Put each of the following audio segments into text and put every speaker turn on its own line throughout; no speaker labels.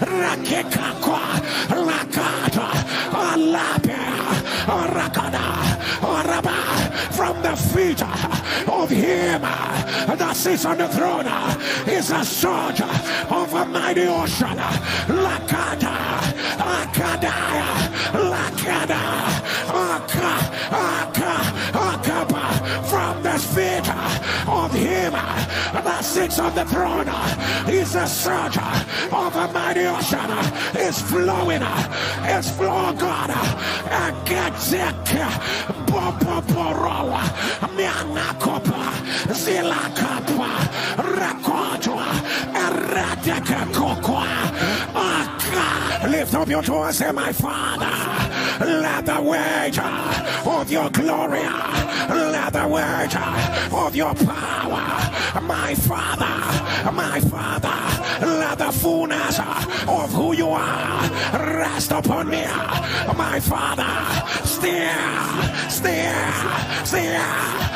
Rakekakwa, Lakata, Alapia, Rakada, Araba, from the feet of him that sits on the throne is a surge of a mighty ocean. Lakada, Akadaya, Lakada, sits on the throne. Is a surge of a mighty ocean. It's flowing, it's flowing, God. Agatzek, Popoporowa, Mianakopa, Zilakapa, Rakotwa, Eradeka Kokwa, Aka. Lift up your say, My Father, let the weight of your glory, let the weight of your power, my Father, my Father, let the fullness of who you are rest upon me, my Father. Steer, steer, steer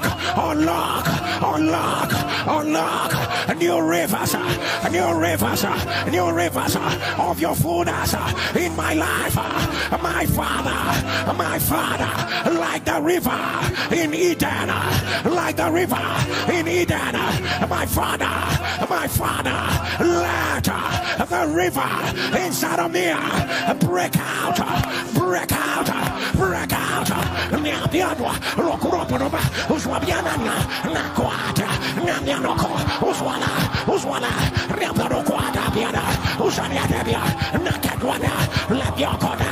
unlock, unlock, unlock new rivers, new rivers, new rivers of your fullness in my life, my father, my father, like the river in Eden, like the river in Eden, my father, my father, let the river inside of me break out, break out, break out. Niambianwa, lokuroponoba, uswabiananya, nakwata, namianoko, uswala, uswala, riambarokwata biana, usaniadebia, nakadwana, labiokoda,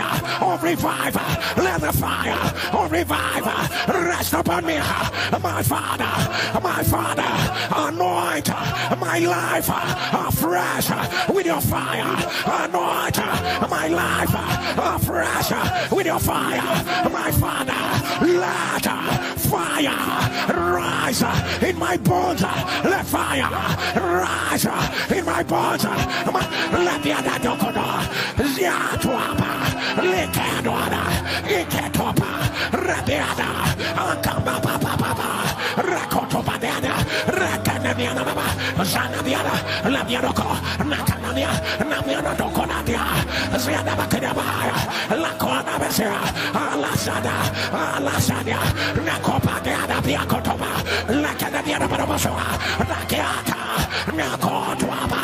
fire of revival, let the fire of revival rest upon me, my Father, my Father, anoint my life afresh with your fire, anoint my life afresh with your fire, my Father, let fire rise in my bones, let fire rise in my bones, let the other zanabiana, labianoko, nakanamia, namiana dokonadia, ziada bakadabaya, lakona besia, alasada, alasada, nakopa deada biakotoba, lakanabiana barabasoa, lakiata, nakotwaba,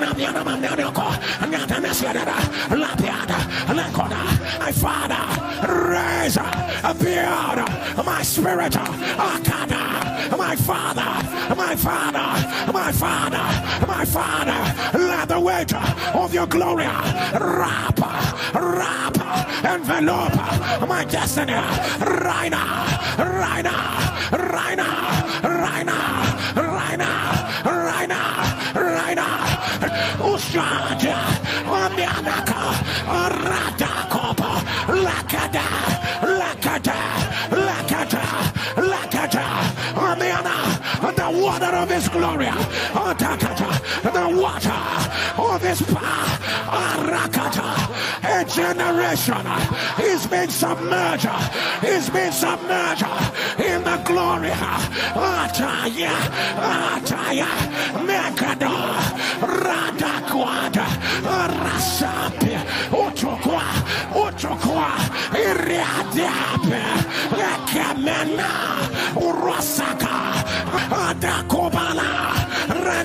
namiana mananoko, natanasiada, lapiada, lakona, my father, raise a beard, my spirit, akada, my father, my father, my father, my father, let the weight of your glory wrap, wrap, envelope my destiny right now, right now, right now, right now, right now, right now, right now. Ushada, this glory, all the water, all this power, a generation is being submerged, is being submerged in the glory. Ataya, Ataya, Mekado, Radakwada, Rasapi, Otokwa, Otokwa, Iriadape, Lekemena, Urasaka, Adakwa.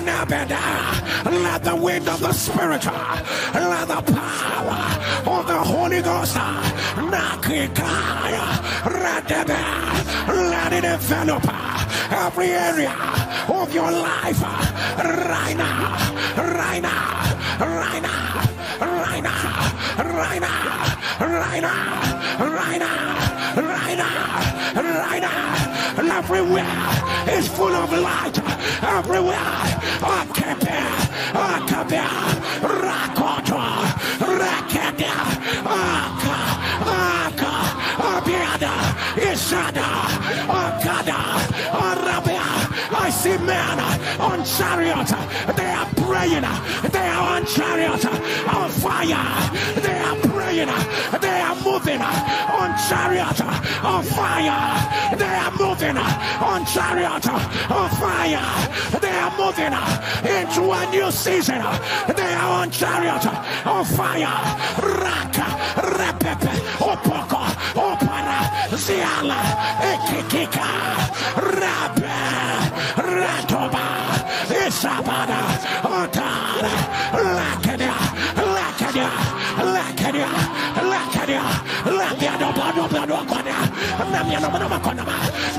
Let the wind of the Spirit, let the power of the Holy Ghost, Nakikaya, Radebe, let it envelop every area of your life. Right now, right now, right now, right now, right now, right now, right now, right now, right now. Everywhere is full of light. Everywhere, Akabe, Akabe, Rakoto, Rakada, Aka, Aka, Abiada, Isada, men on chariot. They are praying. They are on chariot. on fire. They are praying. They are moving on chariot. on fire. They are moving on chariot. on fire. They are moving into a new season. They are on chariot. on fire. Raka, repepe, opoko, opara, ziala, ekikika, ratoba, isabada, otara, lakadia, lakadia, lakadia, lakadia, lakadia, bado, bado, kodia, namia, namia, namia, namia,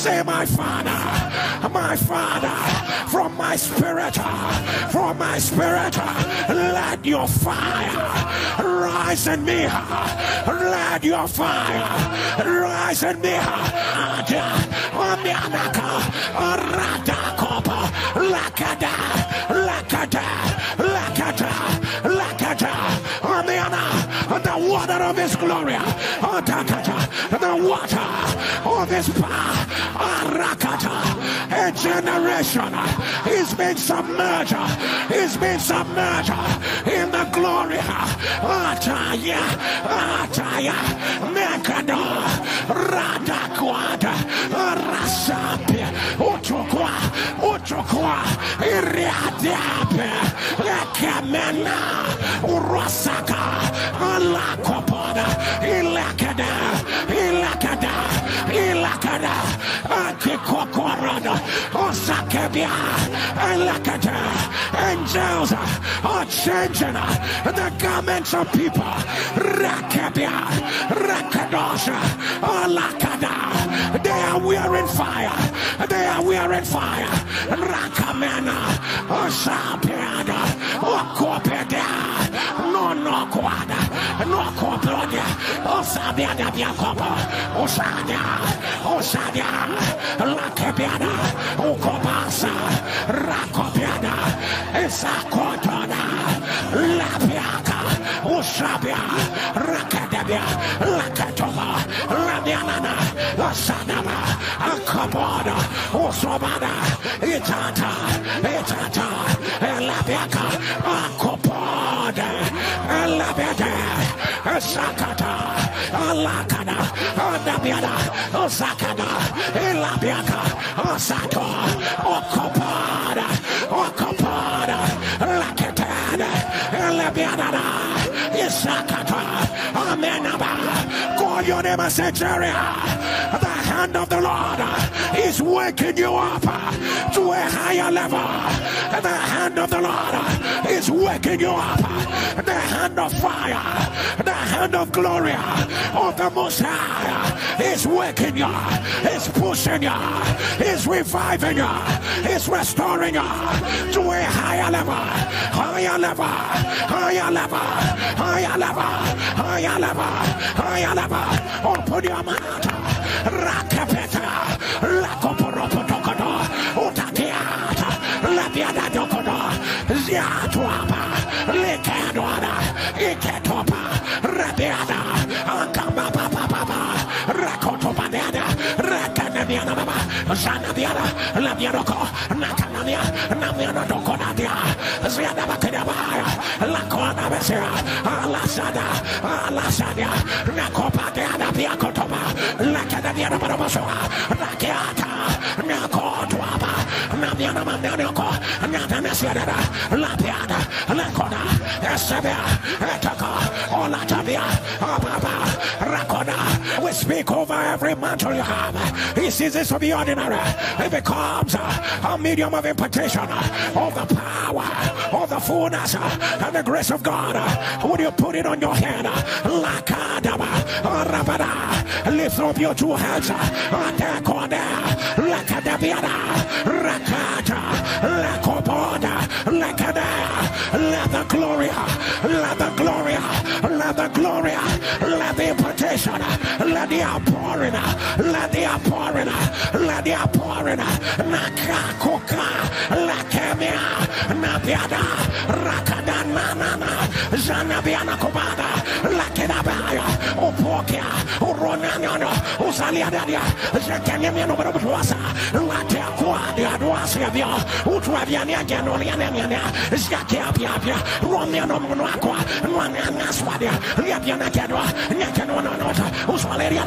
Say, My Father, my Father, from my spirit, from my spirit, let your fire rise in me. Let your fire rise in me. Lakada, Lakada, Lakada, Lakada, the water of his glory, the water of his power, a generation is being submerged, is being submerged in the glory, Ataya, Ataya, Mekado, Radakwada, Rasape, Utokwa, Utokwa, Iriadiape, Osakebia, Ilakada, angels are changing the garments of people. Rakabia, Rakadosha, Alakada, they are wearing fire, they are wearing fire. Rakamena, Osapiada, Okopeda, no no quada, no copodia, Osabiada Biacopo, Osadia, Osadia, Lakabiada, Sakotona, Lapiaka, Usabia, Rakadabia, Lakatova, Lamianana, asanama Akabona, Osomana, Itata, Itata, Lapiaka, Akopona, Labede, Sakata, Alakana, Anabiana, usakana Lapiaka, Osako, Okopana. Isakata, Amenaba, call your name a century, the hand of the Lord is waking you up to a higher level. The hand of the Lord is waking you up. The hand of fire, hand of glory of the Most High is waking you, is pushing you, is reviving you, is restoring you to a higher level, higher level, higher level, higher level, higher level, higher level. Open your mouth. Rakapeta, Lakoporopotokodo, Baba, Zanadiana, Labianoko, Nakanamia, Namiana Dokonadia, Ziadabakadabaya, Lakona Besia, Alasada, Alasadia, Nakopadeada Piakotoba, Lakadamiana Barabasoa, Rakiata, Nakotwaba, Namiana Mandanoko, Natanasiada, Lapiada, Lakona, Esabia, Etaka, Olatavia, Ababa. We speak over every mantle you have. He ceases to be ordinary. It becomes a medium of impartation of the power, of the fullness, and the grace of God. Would you put it on your head? Lift up your two hands. Rakata, Lakoboda, Lakada. Let the glory, let the glory, let the glory, let the impartation, let the outpouring, let the outpouring, let the outpouring, Nakakoka, Lakemia, Nabiada, Rakada Nanana, Zanabiana Kobada, Lakedabaya, Opokia, Uronano, Usaliadadia, Zakanemiano Barabasa, Latia Quadia, Duasia, Utraviania, Ganoliana, Zakia Pia, Romiano Monaco, Manana Swadia, Liapiana Cadua, Nakanona Nota, Usvaleria,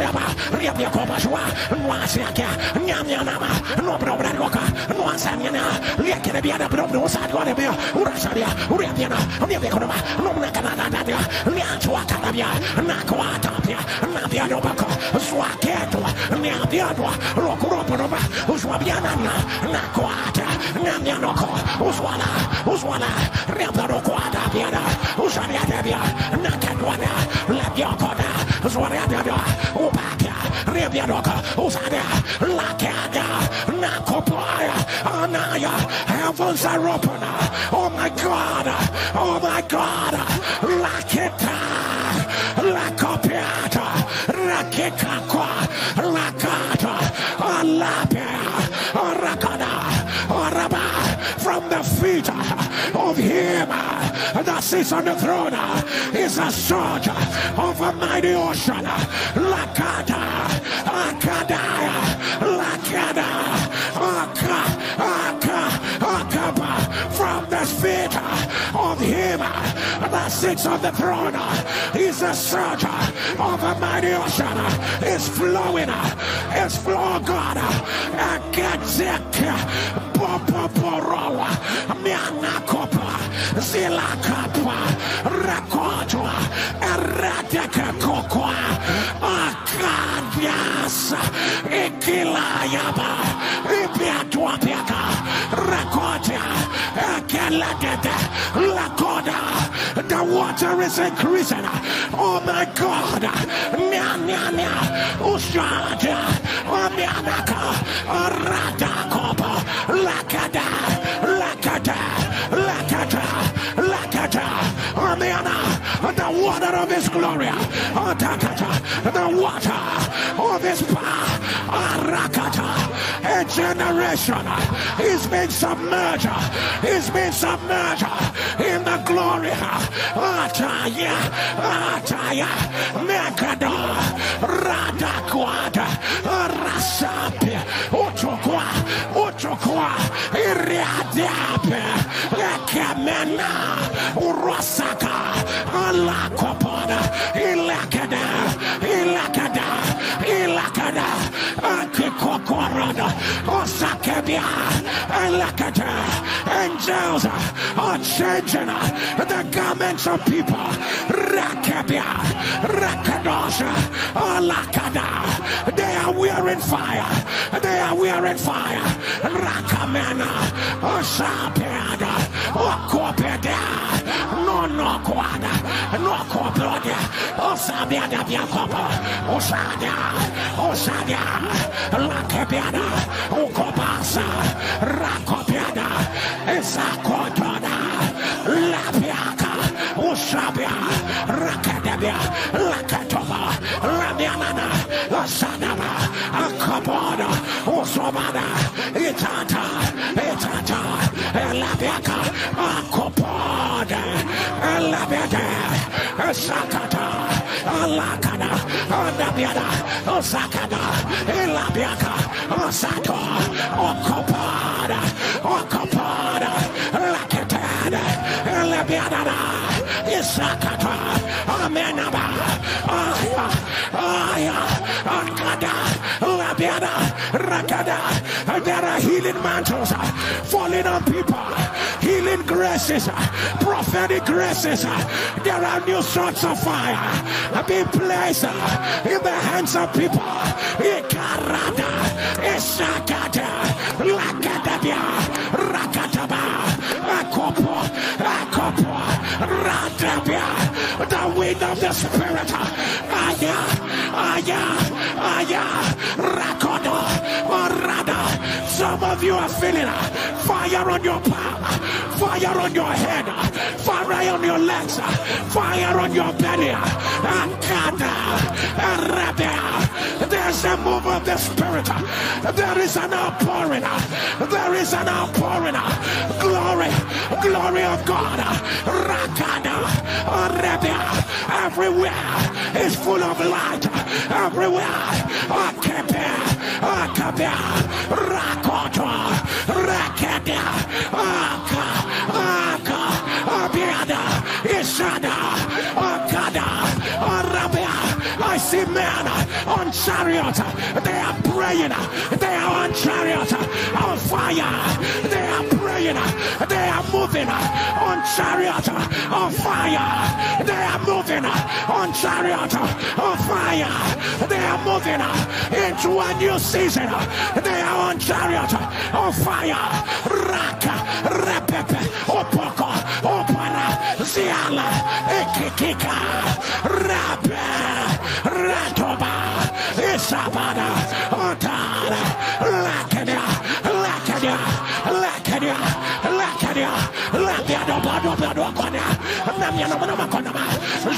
Riapia Cobasua, Nuasiaka, Namianama, no Brobradoka, Nuasamiana, Liakiana, Brosa, Urasadia, Canavia, Nacoatapia, Naviadobako, Swaketo, Naviadua, Rokuroponova, Uswabiana, Nacoata, Namianoko, Uswala, Uswala, Riaparoquata, Piana, Usariatabia, Nakadwana, Labiacoda, Uswariatabia, Upakia, Riabianoka, Usadia, Lakada, Nakopaya, Anaya, heavens are open. Oh my God, oh my God, Lakita, Rakikakwa, Lakata, Alapia, Rakada, Araba, from the feet of him that sits on the throne is a surge of a mighty ocean. Lakada, Akadaya, sits on the throne. Is a surge of a mighty ocean. It's flowing, it's flowing, God. Akadzeka, Popoporowa, Mianakopa, Zilakapa, Rakotwa, Eradeka Kokwa, Akadias, Ikilayaba, Akalagada, Lakoda, the water is increasing. Oh my God, Lakada, Lakada, Lakada, Lakada, the water of his glory, oh, the water generation. Is being submerged, is being submerged in the glory, Ataya, Ataya, Mekada, Radakwada, Rasapi, Utokwa, Utokwa, Iriadape, Ekamena, Urasaka, Alakopada, Ilakada, Rakada, Osakebia, Elakata, angels are changing the garments of people. Rakabia, Rakadosha, Alakada, they are wearing fire, they are wearing fire. Rakamana, Osapiada, Okopeda, no no quada, no copodia, Osabiada Biacopa, Osada, Osada, Lakebiada, Okopasa, Rakopiada, Esakotoda, Lapiaka, Osabia, Rakadabia, Lakatoba, Lamianana, Osadaba, Akopoda, Osomada, Itata, Itata, Labiaka, Akopoda, Labiada, Sakata, Alakada, Anabiada, Osakada, Elabiaka, Osato, Okopada, Okopada, Lakatada, Elabiada, Isakata, Amenaba, Aya, Aya, Akada, Labiada, Rakada, there are healing mantles uh, falling on people, graces, uh, prophetic graces. Uh, there are new sorts of fire uh, being placed in the hands of people. Ikarada, Isakata, Lakadabia, Rakataba, Akopo, Akopo, Radabia, the wind of the Spirit. Aya, Aya, Aya, Rakodo, Orada. Some of you are feeling fire on your palm, fire on your head, fire on your legs, fire on your belly. Arabia. There's a move of the Spirit. There is an outpouring. There is an outpouring. Glory, glory of God. Rakada. Everywhere is full of light. Everywhere. Akabe, Akabe, Aka, Aka, Arabia. I see men on chariot. They are praying. They are on chariot on fire. They are They are moving on chariot on fire. They are moving on chariot on fire. They are moving into a new season. They are on chariot on fire. Raka, repepe, opoko, opara, ziala, ekikika, rape, ratoba, isabada, otara, namya, namya, namya, kona, Juana,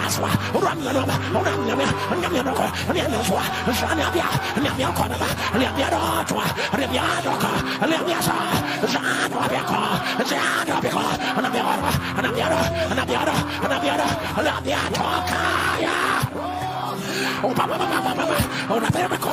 nyana, nyana, nyana, mashwana, robrokona, osananya, nyanya, kona, uraswa, ramya, noma, ramya, nyanya, noko, nyanya, zwa, zanabia, nyanya, kona, nyanya, rotwa, nyanya, doka, nyanya, sa, zanabiko, zanabiko, nyanya, nyanya, nyanya, nyanya, nyanya, toka, ya. Oh. Oh, na bebe ko.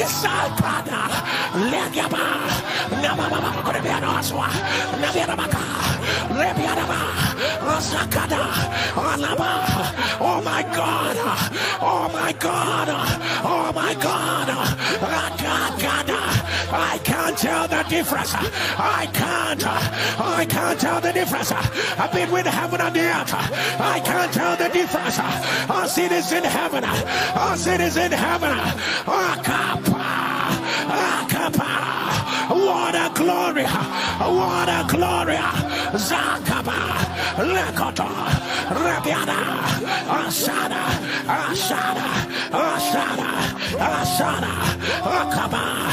isakana, lianiama, nama mama kona biano aswa, nabiana maka, lebiana ba, zakada, alaba, oh my God, oh my God, oh my God, I can't tell the difference. I can't, I can't tell the difference. I've been with heaven and the earth. I can't tell the difference. Our is in heaven. Our is in heaven. Akapa, akapa. What a glory! What a glory! Zakaba, Lekoto, Rabiana, Asada, Asada, Asada, Asada, Akaba,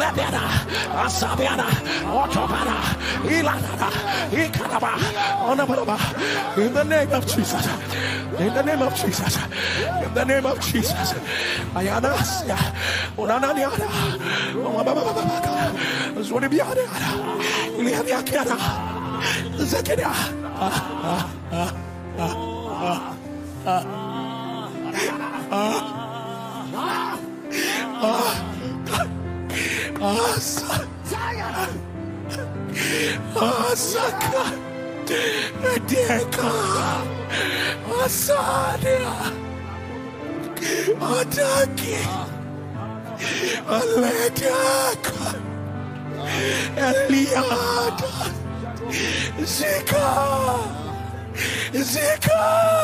Lebiana, Asabiana, Ilana, Ikanaba, Onabaraba, in the name of Jesus, in the name of Jesus, in the name of Jesus, Ayanasia, Unananiana, Zunibiana, Iliabiakana, Deka Asadia Ataki ah, Aledaka ah, ah, Eliada Zika Zika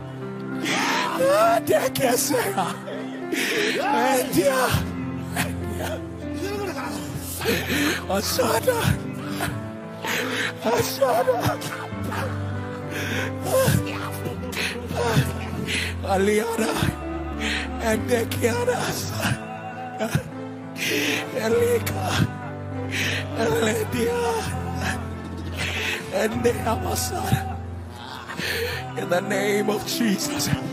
Asada. Asada. Aliana Edekiana Elika. Eledia and In the name of Jesus.